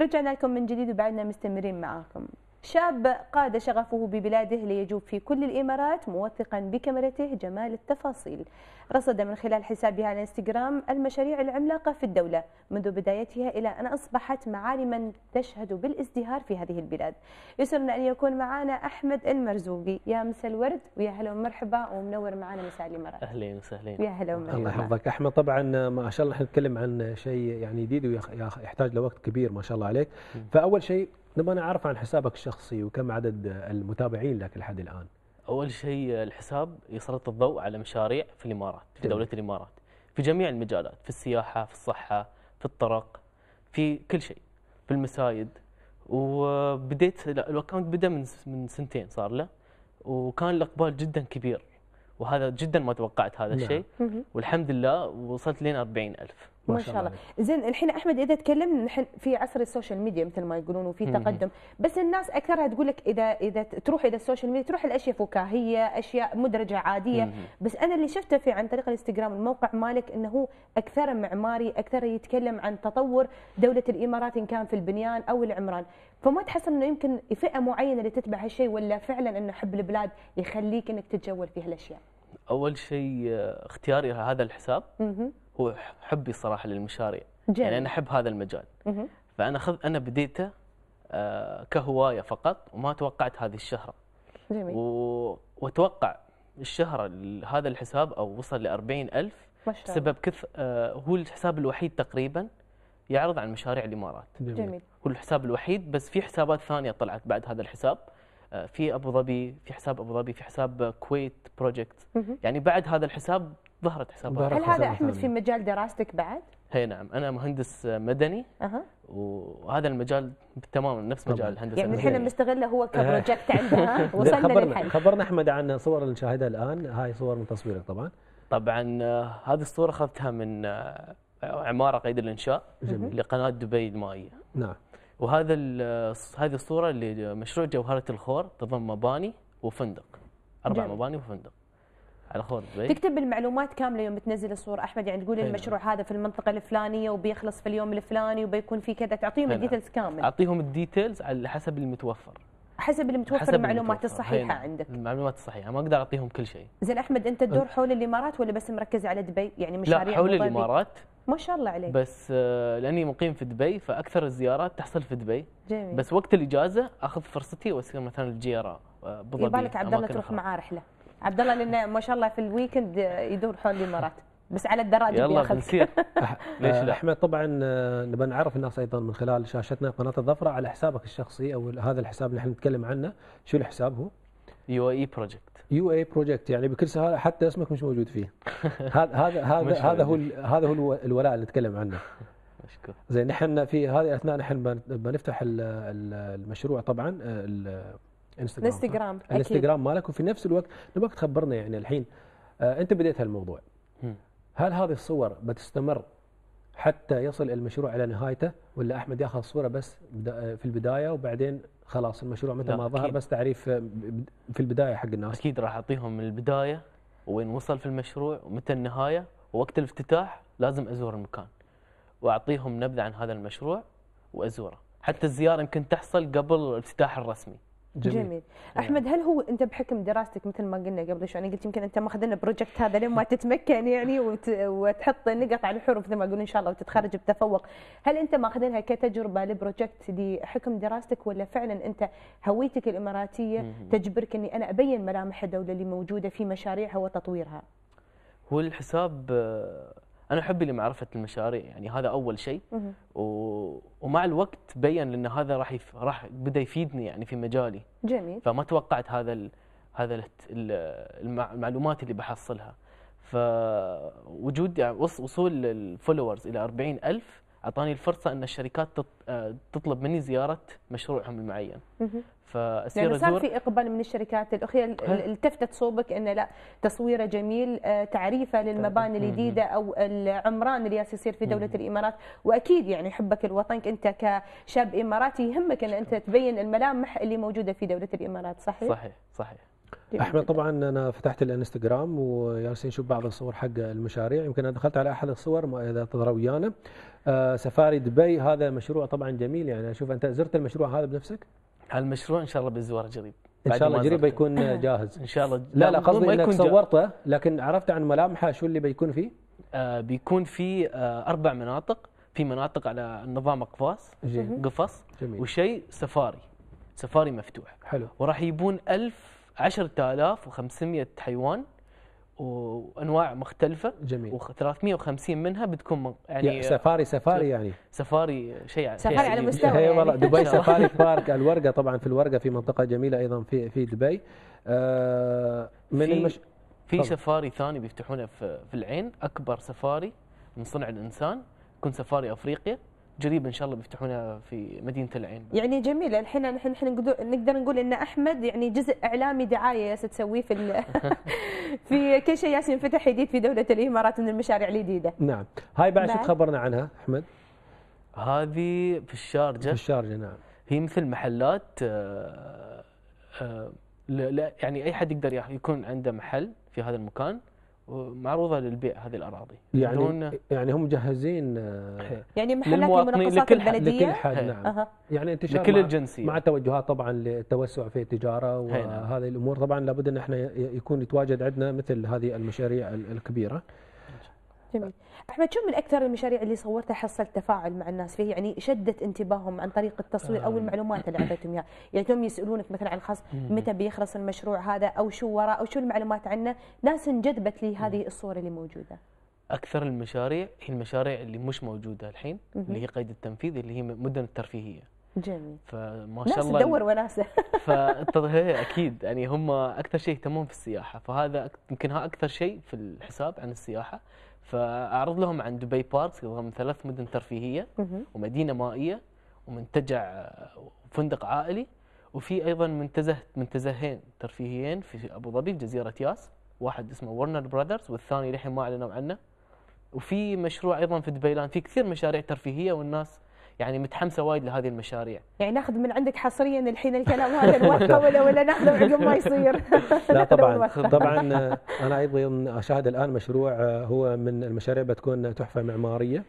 رجعنا لكم من جديد وبعدنا مستمرين معاكم. شاب قاد شغفه ببلاده ليجوب في كل الإمارات موثقا بكاميرته جمال التفاصيل. رصد من خلال حسابه على إنستغرام المشاريع العملاقة في الدولة منذ بدايتها إلى أن أصبحت معالما تشهد بالازدهار في هذه البلاد. يسرنا أن يكون معنا أحمد المرزوقي. يا مساء الورد ويا هلا ومرحبا ومنور معنا مساء الإمارات. أهلين وسهلين. يا هلا ومرحبا. الله يحفظك. أحمد طبعا ما شاء الله إحنا نتكلم عن شيء يعني جديد ويحتاج لوقت كبير ما شاء الله عليك. فأول شيء نبغى نعرف عن حسابك الشخصي وكم عدد المتابعين لك لحد الآن أول شيء الحساب يسلط الضوء على مشاريع في الإمارات في جميل. دولة الإمارات في جميع المجالات في السياحة في الصحة في الطرق في كل شيء في المسايد وبديت لا، الاكونت بدأ من من سنتين صار له وكان الإقبال جدا كبير وهذا جدا ما توقعت هذا نعم. الشيء. والحمد لله وصلت لين 40000 ما شاء الله زين الحين أحمد إذا تكلمنا نحن في عصر ال social media مثل ما يقولون وفي. تقدم بس الناس أكثرها تقول لك إذا إذا تروح إلى ال social media تروح الاشياء فكاهية أشياء مدرجة عادية. بس أنا اللي شفته في عن طريق الإنستغرام الموقع مالك إنه هو أكثر معماري أكثر يتكلم عن تطور دولة الإمارات إن كان في البنيان أو العمران فما تحس إنه يمكن فئة معينة اللي تتبع هالشيء ولا فعلا إنه حب البلاد يخليك إنك تتجول في هالأشياء أول شيء آه، اختياري لهذا الحساب. هو حبي صراحة للمشاريع. جميل. يعني أنا أحب هذا المجال. مهم. فأنا خذ أنا بديته آه، كهواية فقط وما توقعت هذه الشهرة. جميل. و... وأتوقع الشهره هذا الحساب أو وصل ل 40000 ما شاء الله. بسبب كث آه، هو الحساب الوحيد تقريبا يعرض عن مشاريع الإمارات. جميل. هو الحساب الوحيد بس في حسابات ثانية طلعت بعد هذا الحساب. آه، في أبو ظبي في حساب أبو ظبي في حساب Kuwait Project. يعني بعد هذا الحساب ظهرت حسابات. هل هذا أحمد. في مجال دراستك بعد؟ هي نعم أنا مهندس مدني أها وهذا المجال تماما نفس. مجال الهندسة يعني. الحين مستغله هو ك project عنده وصلنا خبرنا للحل خبرنا أحمد عن صور اللي نشاهدها الآن هاي صور من تصويرك طبعا طبعا آه، هذه الصورة أخذتها من آه، عمارة قيد الإنشاء جميل. لقناة دبي المائية نعم وهذا ال- هذه الصورة لمشروع جوهرة الخور تضم مباني وفندق أربع جميل. مباني وفندق على خور دبي تكتب المعلومات كاملة يوم تنزل الصور أحمد يعني تقول المشروع هذا في المنطقة الفلانية وبيخلص في اليوم الفلاني وبيكون في كذا. تعطيهم. ال details كامل. أعطيهم الديتيلز على حسب المتوفر. حسب اللي متوفر حسب المعلومات المتوفر. الصحيحة. عندك. المعلومات الصحيحة. ما أقدر أعطيهم كل شيء. زين أحمد أنت تدور حول الإمارات ولا بس مركز على دبي؟ يعني مشاريع لا حول؟ الإمارات. ما شاء الله عليك. بس آه، لأني مقيم في دبي فأكثر الزيارات تحصل في دبي. جميل. بس وقت الإجازة أخذ فرصتي واسير مثلا الفجيرة آه، أبو ظبي يبالك عبد الله تروح. معاه رحلة. عبد الله لأنه ما شاء الله في ال weekend يدور حول الإمارات. بس على الدراجه يلا بنسير ليش لا؟ أحمد طبعا آه، نبغى نعرف الناس أيضا من خلال شاشتنا قناة الظفرة على حسابك الشخصي أو هذا الحساب اللي إحنا نتكلم عنه. شو الحساب هو؟ يو إي بروجكت يو إي بروجكت يعني بكل سهاله حتى اسمك مش موجود فيه. هذا هذا هذا هذا هو هذا هو الو- الولاء اللي نتكلم عنه. مشكور زين نحن في هذه الأثناء نحن بن- بنفتح ال- ال- المشروع طبعا آه، ال- الإنستغرام مالك وفي نفس الوقت نبغاك تخبرنا يعني الحين آه، أنت بديت هالموضوع. هل هذه الصور بتستمر حتى يصل المشروع إلى نهايته ولا أحمد ياخذ صورة بس بدا- في البداية وبعدين خلاص المشروع متى ما ظهر. بس تعريف آه، في البداية حق الناس؟ أكيد راح أعطيهم من البداية وين وصل في المشروع ومتى النهاية ووقت الافتتاح لازم أزور المكان. وأعطيهم نبذة عن هذا المشروع وأزوره. حتى الزيارة يمكن تحصل قبل الافتتاح الرسمي. جميل, جميل. أحمد هل هو أنت بحكم دراستك مثل ما قلنا قبل شوي أنا قلت يمكن أنت ماخذ لنا project هذا لين ما تتمكن يعني وت... وتحط نقط على الحروف مثل ما يقولون إن شاء الله وتتخرج بتفوق، هل أنت ماخذينها كتجربة ل project لحكم دراستك ولا فعلا أنت هويتك الإماراتية. تجبرك إني أنا أبين ملامح الدولة اللي موجودة في مشاريعها وتطويرها؟ هو الحساب أنا أحب لمعرفه المشاريع يعني هذا أول شيء. و... ومع الوقت بين ان هذا راح يف... راح بدأ يفيدني يعني في مجالي. جميل. فما توقعت هذا ال... هذا ال- المع- المعلومات اللي بحصلها. فوجود يعني وص- وصول الفولورز إلى 40 ألف أعطاني الفرصة إن الشركات. آه، تطلب مني زيارة مشروعهم المعين. فأسير لأنه صار في إقبال من الشركات الاخرى التفتت صوبك إنه لا تصويره جميل آه، تعريفه للمباني. الجديدة أو العمران اللي يصير في دولة. الإمارات وأكيد يعني حبك لوطنك أنت كشاب إماراتي يهمك إن أنت تبين الملامح اللي موجودة في دولة الإمارات صحيح؟ صحيح صحيح أحمد. طبعا أنا فتحت الإنستغرام وجالسين نشوف بعض الصور حق المشاريع. يمكن أنا دخلت على أحد الصور ما إذا تظهر ويانا. آه سفاري دبي هذا مشروع طبعا جميل. يعني أشوف أنت زرت المشروع هذا بنفسك؟ هالمشروع إن شاء الله بزوره قريب. إن شاء الله قريب. بيكون جاهز. إن شاء الله. لا لا قصدي إنك صورته لكن عرفت عن ملامحه شو اللي بيكون فيه؟ آه بيكون في آه أربع مناطق. في مناطق على نظام أقفاص قفص وشيء سفاري. سفاري مفتوح. حلو. وراح يجيبون 1000 10500 حيوان وأنواع مختلفة جميل و350 منها بتكون من- يعني يعني سفاري سفاري يعني سفاري شيء سفاري شيء على. مستوى. يعني. والله دبي. سفاري بارك الورقة طبعا في الورقة في منطقة جميلة أيضا في في دبي آه من في- المش... في. سفاري ثاني بيفتحونه في في العين أكبر سفاري من صنع الإنسان يكون سفاري أفريقيا قريب إن شاء الله بيفتحونه في مدينة العين. يعني جميل. الحين نحن نحن نقدر- نقول إن أحمد يعني جزء إعلامي دعاية ياسر تسويه في ال- في كل شيء ياسر فتح جديد في دولة الإمارات من المشاريع الجديدة. نعم. هاي بعد شو بعد؟ تخبرنا عنها أحمد؟ هذه في في الشارجة الشارجه نعم. هي مثل محلات آه، آه، لا لا- يعني أي حد يقدر يكون عنده محل في هذا المكان ومعروضه للبيع هذه الأراضي. يعني يعني هم مجهزين آه، يعني محلات للمواطنين، المنقصات لكل حد- البلدية؟ لكل حد. نعم أها. يعني انتشار لكل مع- الجنسيات مع توجهات طبعا للتوسع في التجارة نعم. وهذه الأمور. طبعا لابد إن إحنا يكون يتواجد عندنا مثل هذه المشاريع ال- الكبيرة. جميل. أحمد شو من أكثر المشاريع اللي صورتها حصلت تفاعل مع الناس فيه؟ يعني شدت انتباههم عن طريق التصوير أو المعلومات اللي أعطيتهم إياها؟ يعني توم يسألونك مثلا عن خاص متى بيخلص المشروع هذا أو شو وراء أو شو المعلومات عنه؟ ناس انجذبت لهذه الصور اللي موجودة. أكثر المشاريع هي المشاريع اللي مش موجودة الحين. اللي هي قيد التنفيذ اللي هي مدن الترفيهية. جميل. فما شاء الله تدور وناسه فهي أكيد يعني هم أكثر شيء يهتمون في السياحة. فهذا يمكن ها أكثر شيء في الحساب عن السياحة فأعرض لهم عن دبي باركس من ثلاث مدن ترفيهية. ومدينة مائية ومنتجع وفندق عائلي وفي أيضا منتزه منتزهين ترفيهيين في أبو ظبي في جزيرة ياس واحد اسمه ورنر براذرز والثاني للحين ما أعلنوا عنه وفي مشروع أيضا في دبيلان في كثير مشاريع ترفيهية والناس يعني متحمسة وايد لهذه المشاريع. يعني ناخذ من عندك حصريا الحين الكلام هذا نوثقه ولا ولا ناخذه عقب ما يصير. لا طبعا. طبعا آه، أنا أيضا أشاهد الآن مشروع آه، هو من المشاريع بتكون تحفة معمارية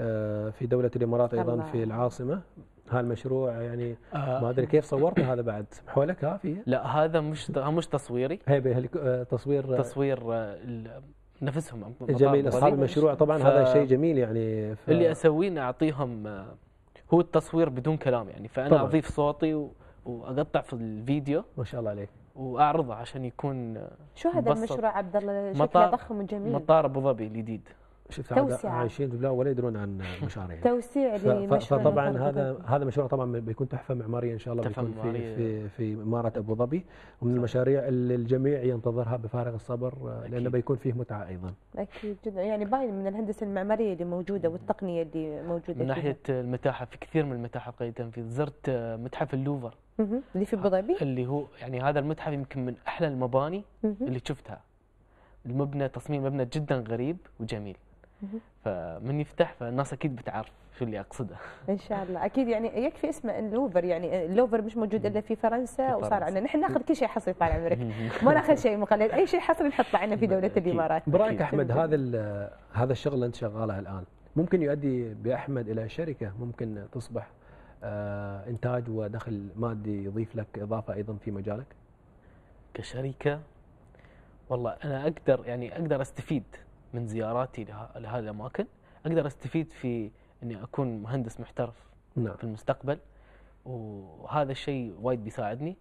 آه، في دولة الإمارات أيضا الله. في العاصمة. هذا المشروع يعني آه. ما أدري كيف صورته هذا بعد. سمحوا لك ها فيه؟ لا هذا مش مش تصويري. هي تصوير تصوير ال- نفسهم جميل أصحاب. المشروع طبعا ف- هذا شيء جميل يعني ف... اللي أسويه إني أعطيهم آه، هو التصوير بدون كلام يعني فأنا طبعاً. أضيف صوتي و- وأقطع في الفيديو ما شاء الله عليك وأعرضه عشان يكون آه، شو هذا. المشروع عبد الله شكله مطار- ضخم وجميل مطار أبو ظبي الجديد شفت توسعة. عايشين في بلاد ولا يدرون عن المشاريع توسيع فطبعا هذا. هذا مشروع طبعا بيكون تحفة معمارية إن شاء الله بيكون في. في في إمارة أبو ظبي ومن المشاريع اللي الجميع ينتظرها بفارغ الصبر آه، لأنه أكيد. بيكون فيه متعة أيضا أكيد جدا يعني باين من الهندسة المعمارية اللي موجودة والتقنية اللي موجودة من ناحية المتاحف في كثير من المتاحف قيد تنفيذ زرت آه، متحف اللوفر. اللي في أبو ظبي اللي هو يعني هذا المتحف يمكن من أحلى المباني. اللي شفتها المبنى تصميم مبنى جدا غريب وجميل. فمن يفتح فالناس أكيد بتعرف شو اللي أقصده ان شاء الله أكيد يعني يكفي اسمه اللوفر يعني اللوفر مش موجود إلا في فرنسا وصار. عندنا نحن ناخذ كل شيء حصري طال عمرك ما ناخذ شيء مقلد أي شيء حصري نحطه عندنا في دولة. الإمارات برأيك. أحمد. هذا ال- هذا الشغل اللي أنت شغاله الآن ممكن يؤدي بأحمد إلى شركة ممكن تصبح آه، إنتاج ودخل مادي يضيف لك إضافة أيضا في مجالك كشركة والله أنا أقدر يعني أقدر أستفيد من زياراتي له- لهذه الأماكن. أقدر أستفيد في إني أكون مهندس محترف نعم. في المستقبل وهذا الشيء وايد بيساعدني.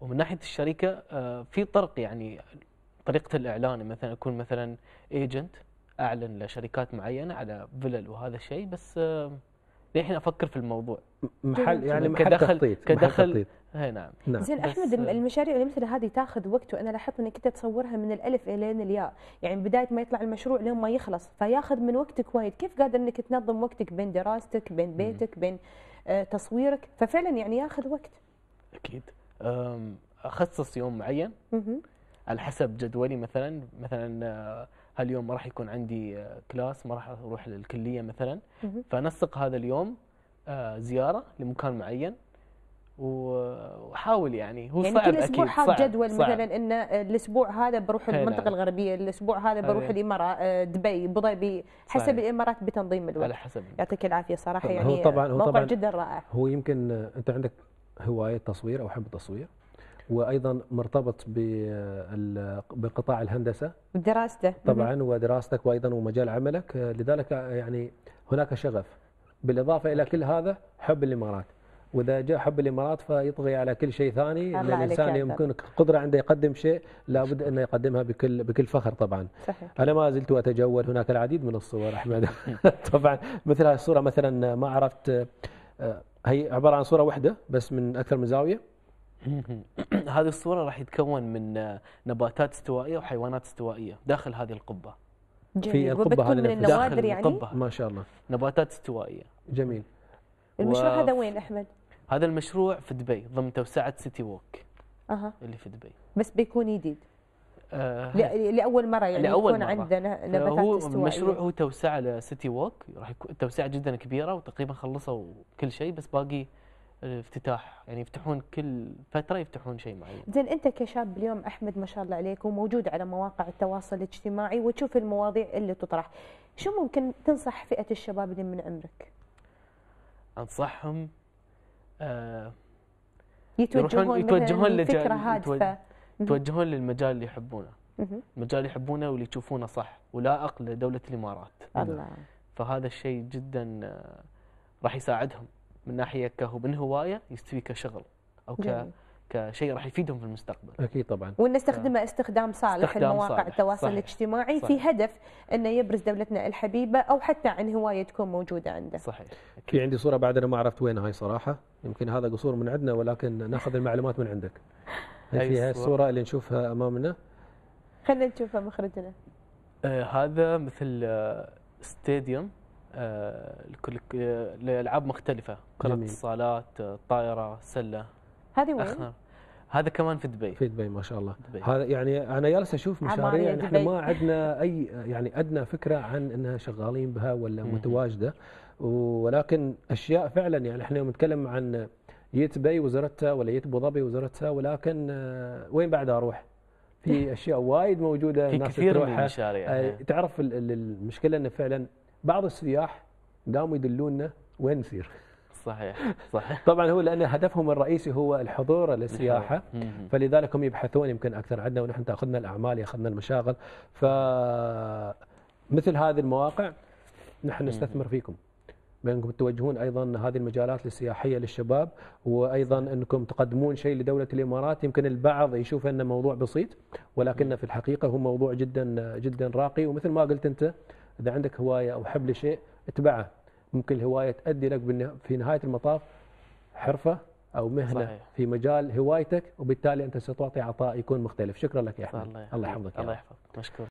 ومن ناحية الشركة آه، في طرق يعني طريقة الإعلان مثلا أكون مثلا agent أعلن لشركات معينة على فلل وهذا الشيء بس آه، للحين أفكر في الموضوع؟ محل يعني محل كدخل- تخطيط محل كدخل- تخطيط. اي نعم. نعم. زين أحمد الم- المشاريع اللي مثل هذه تاخذ وقت وأنا لاحظت إنك أنت تصورها من الألف إلى الياء. يعني بداية ما يطلع المشروع لين ما يخلص فياخذ من وقتك وايد. كيف قادر إنك تنظم وقتك بين دراستك بين بيتك بين آه، تصويرك؟ ففعلا يعني ياخذ وقت. أكيد. أخصص يوم معين. على حسب جدولي مثلا مثلا آه، هاليوم ما راح يكون عندي آه، كلاس ما راح أروح للكلية مثلا مهم. فانسق هذا اليوم آه، زيارة لمكان معين وحاول يعني هو يعني صعب كل أسبوع حاط جدول صعب. مثلا ان الأسبوع هذا بروح المنطقة نعم. الغربية، الأسبوع هذا بروح. الإمارات آه، دبي، أبو ظبي، حسب صحيح. الإمارات بتنظيم على الوقت. حسب يعطيك العافية صراحة هو يعني طبعاً- هو موقع طبعاً جدا رائع. هو يمكن آه، أنت عندك هواية تصوير أو حب التصوير وأيضا مرتبط بقطاع الهندسة. بدراسته طبعا ودراستك وأيضا ومجال عملك. لذلك يعني هناك شغف. بالإضافة إلى كل هذا حب الإمارات. وإذا جاء حب الإمارات فيطغي على كل شيء ثاني. لأن الإنسان يمكن قدرة عنده يقدم شيء لابد أنه يقدمها بكل بكل فخر طبعا. صحيح. أنا ما زلت أتجول هناك العديد من الصور أحمد. طبعا مثل هذه الصورة مثلا ما عرفت آه، هي عبارة عن صورة واحدة بس من أكثر من زاوية. هذه الصورة راح يتكون من آه، نباتات استوائية وحيوانات استوائية داخل هذه القبة. جميل. القبة هذه من. النوادر داخل يعني؟ القبة. ما شاء الله. نباتات استوائية. جميل. المشروع و- هذا وين أحمد؟ هذا المشروع في دبي ضمن توسعة سيتي ووك. أها. اللي في دبي. بس بيكون جديد. آه لأول مرة يعني لأول يكون مرة. عندنا نباتات هو استوائية. المشروع هو توسعة لسيتي ووك راح يكون توسعة جدا كبيرة وتقريبا خلصوا كل شيء بس باقي الافتتاح. يعني يفتحون كل فترة يفتحون شيء معين. زين انت كشاب اليوم أحمد ما شاء الله عليك وموجود على مواقع التواصل الاجتماعي وتشوف المواضيع اللي تطرح شو ممكن تنصح فئة الشباب اللي من عمرك؟ أنصحهم آه يتوجهون يتوجهون مثلاً لجا- فكرة هادفة. يتوجهون للمجال اللي يحبونه. المجال اللي يحبونه واللي يشوفونه صح ولائق لدولة الإمارات. الله. فهذا الشيء جدا آه، راح يساعدهم. من ناحية كهو من هواية يستوي كشغل أو ك... جميل. كشيء راح يفيدهم في المستقبل. أكيد طبعا. ونستخدمه استخدام صالح استخدام المواقع صالح. التواصل صحيح. الاجتماعي في صحيح. هدف إنه يبرز دولتنا الحبيبة أو حتى عن هواية تكون موجودة عنده. صحيح. في عندي صورة بعد أنا ما عرفت وين هاي صراحة. يمكن هذا قصور من عندنا ولكن ناخذ المعلومات من عندك. هل أي في هاي؟ الصورة اللي نشوفها أمامنا. خلينا نشوفه مخرجنا. آه هذا مثل آه ستاديوم آه لكل آه لألعاب مختلفة كرة جميل. الصالات آه طائرة سلة هذه وين؟ أخر هذا كمان في دبي في دبي ما شاء الله دبي. هذا يعني أنا جالس أشوف مشاريع نحن. ما عندنا أي يعني أدنى فكرة عن إنها شغالين بها ولا. متواجدة ولكن أشياء فعلا يعني إحنا نتكلم عن يت دبي وزارتها ولا يت أبو ظبي وزارتها ولكن وين بعد أروح؟ في أشياء وايد موجودة في كثير من. المشاريع آه. تعرف ال- ال- المشكلة انه فعلا بعض السياح قاموا يدلونا وين نسير صحيح صحيح. طبعا هو لأن هدفهم الرئيسي هو الحضور للسياحة. فلذلك هم يبحثون يمكن أكثر عندنا ونحن تأخذنا الأعمال يأخذنا المشاغل. ف مثل هذه المواقع نحن نستثمر فيكم. بأنكم توجهون أيضا هذه المجالات السياحية للشباب وأيضا أنكم تقدمون شيء لدولة الإمارات. يمكن البعض يشوف انه موضوع بسيط ولكنه في الحقيقة هو موضوع جدا جدا راقي. ومثل ما قلت أنت إذا عندك هواية أو حب لشيء اتبعه. ممكن الهواية تؤدي لك في نهاية المطاف حرفة أو مهنة صحيح. في مجال هوايتك وبالتالي أنت ستعطي عطاء يكون مختلف. شكرا لك يا أحمد. الله يحفظك. الله. يحفظك. مشكور.